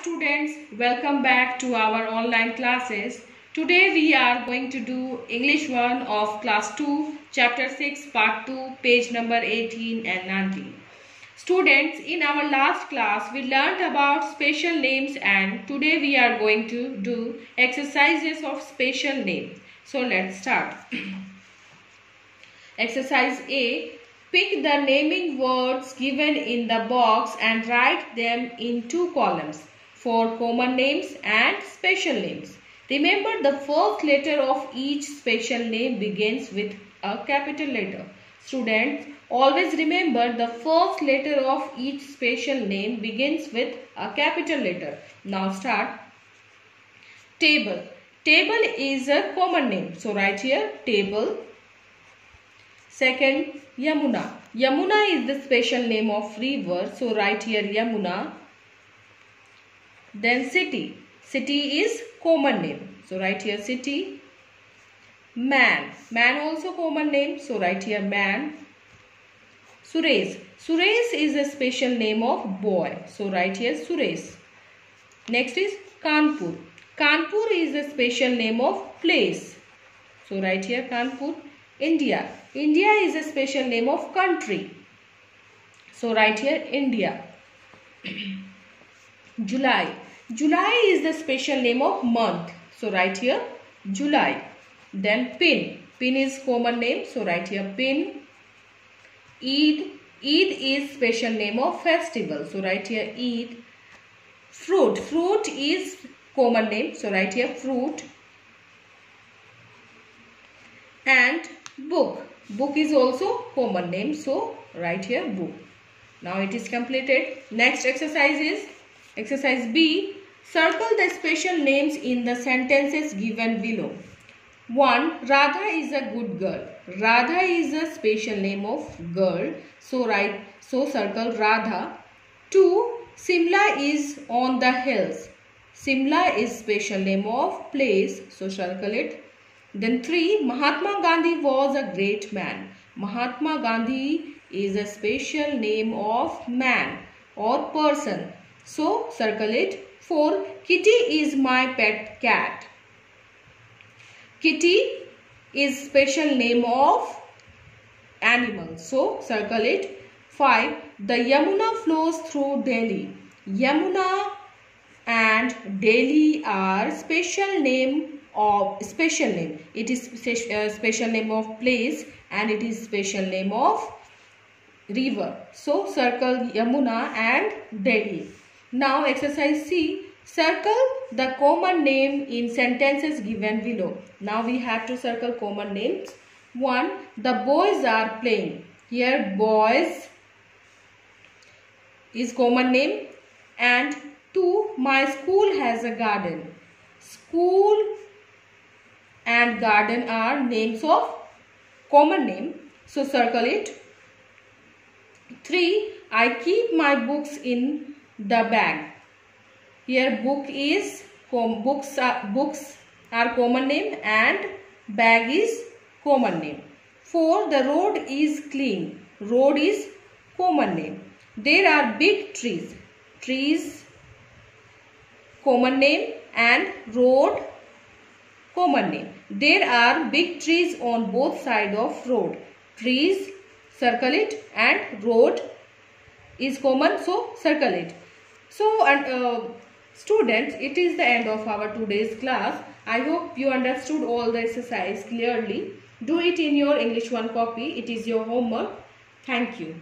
students, welcome back to our online classes. Today we are going to do English 1 of class 2, chapter 6, part 2, page number 18 and 19. Students, in our last class we learned about special names and today we are going to do exercises of special name. So let's start. Exercise A Pick the naming words given in the box and write them in two columns for common names and special names. Remember the first letter of each special name begins with a capital letter. Students, always remember the first letter of each special name begins with a capital letter. Now start. Table. Table is a common name. So write here table Second, Yamuna. Yamuna is the special name of river. So write here Yamuna. Then city. City is common name. So write here city. Man. Man also common name. So write here man. Suresh. Suresh is a special name of boy. So write here Suresh. Next is Kanpur. Kanpur is a special name of place. So write here Kanpur. India. India is a special name of country. So write here India. July. July is the special name of month. So write here July. Then pin. Pin is common name. So write here pin. Eid. Eid is special name of festival. So write here Eid. Fruit. Fruit is common name. So write here fruit. And book book is also common name so write here book now it is completed next exercise is exercise b circle the special names in the sentences given below. 1 radha is a good girl. Radha is a special name of girl. So write so circle radha. 2 simla is on the hills. Simla is special name of place. So circle it. Then three, Mahatma Gandhi was a great man. Mahatma Gandhi is a special name of man or person. So circle it. Four, Kitty is my pet cat. Kitty is special name of animal. So circle it. Five, the Yamuna flows through Delhi. Yamuna and Delhi are special name of special name it is uh, special name of place and it is special name of river so circle yamuna and delhi now exercise c circle the common name in sentences given below now we have to circle common names one the boys are playing here boys is common name and two my school has a garden school and garden are names of common name. So circle it. 3. I keep my books in the bag. Here book is books are, books are common name and bag is common name. 4. The road is clean. Road is common name. There are big trees. Trees common name and road common name. There are big trees on both side of road. Trees, circle it and road is common so circle it. So and uh, students it is the end of our today's class. I hope you understood all the exercise clearly. Do it in your English 1 copy. It is your homework. Thank you.